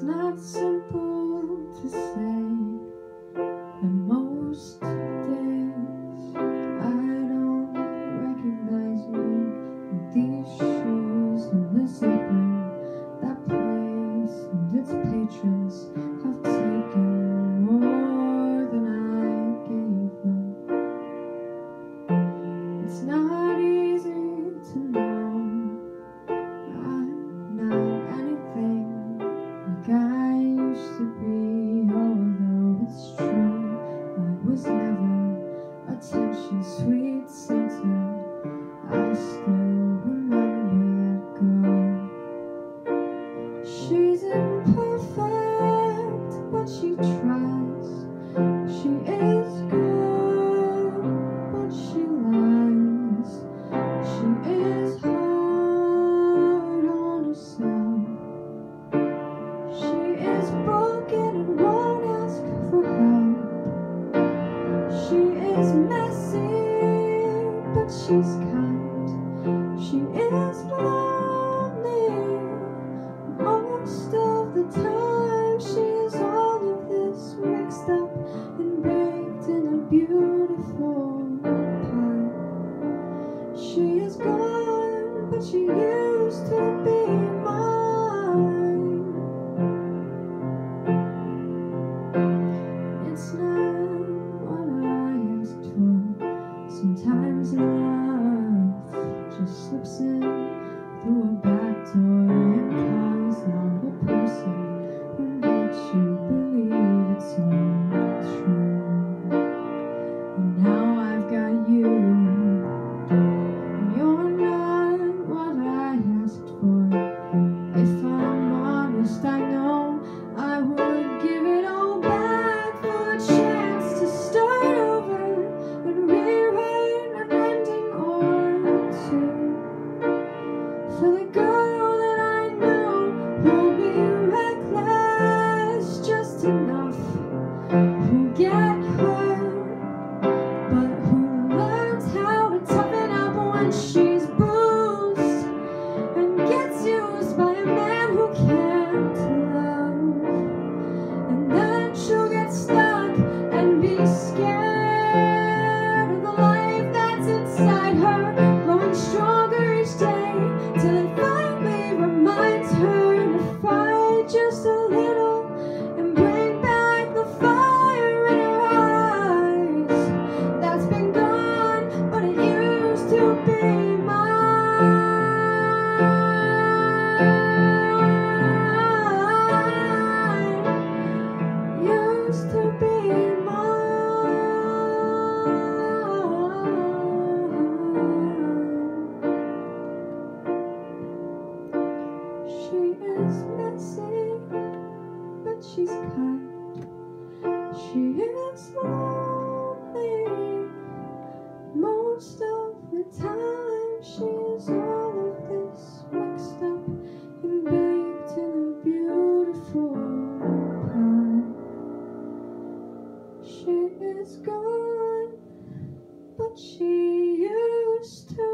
It's not simple to say. it's true I was never attention sweet center I still remember that girl She's imperfect but she tried. she's kind, she is blinding. Most of the time, she's all of this mixed up and baked in a beautiful pie. She is gone, but she used to be. Sometimes love just slips in through a back door. She is messy, but she's kind. She is lonely most of the time. She is all of this mixed up and baked in a beautiful pie. She is gone, but she used to.